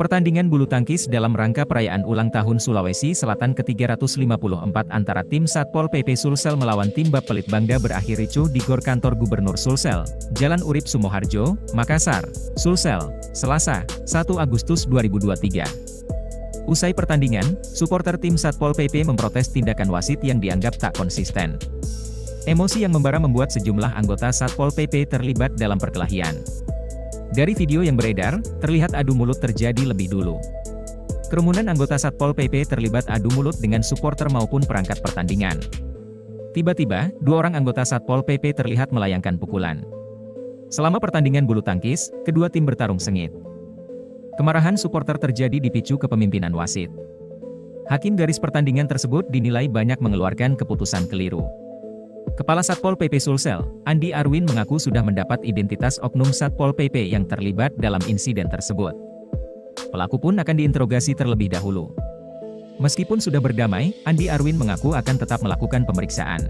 Pertandingan bulu tangkis dalam rangka perayaan ulang tahun Sulawesi Selatan ke-354 antara tim Satpol PP Sulsel melawan tim Bapelit Bangda berakhir ricuh di Gor Kantor Gubernur Sulsel, Jalan Urip Sumoharjo, Makassar, Sulsel, Selasa, 1 Agustus 2023. Usai pertandingan, supporter tim Satpol PP memprotes tindakan wasit yang dianggap tak konsisten. Emosi yang membara membuat sejumlah anggota Satpol PP terlibat dalam perkelahian. Dari video yang beredar, terlihat adu mulut terjadi lebih dulu. Kerumunan anggota Satpol PP terlibat adu mulut dengan supporter maupun perangkat pertandingan. Tiba-tiba, dua orang anggota Satpol PP terlihat melayangkan pukulan. Selama pertandingan bulu tangkis, kedua tim bertarung sengit. Kemarahan supporter terjadi dipicu kepemimpinan wasit. Hakim garis pertandingan tersebut dinilai banyak mengeluarkan keputusan keliru. Kepala Satpol PP Sulsel, Andi Arwin mengaku sudah mendapat identitas oknum Satpol PP yang terlibat dalam insiden tersebut. Pelaku pun akan diinterogasi terlebih dahulu. Meskipun sudah berdamai, Andi Arwin mengaku akan tetap melakukan pemeriksaan.